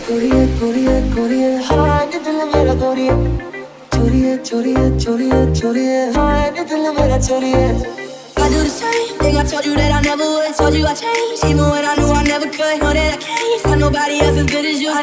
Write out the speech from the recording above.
कुड़िए कुड़िए कुड़िए हाय नी दिल मेरा गोरिए चोरिए चोरिए चोरिए चोरिए हाय नी दिल मेरा चोरिए I do the same thing I told you that I never would. Told you I changed, even when I knew I never could. Know that I can't find nobody else as good as you. I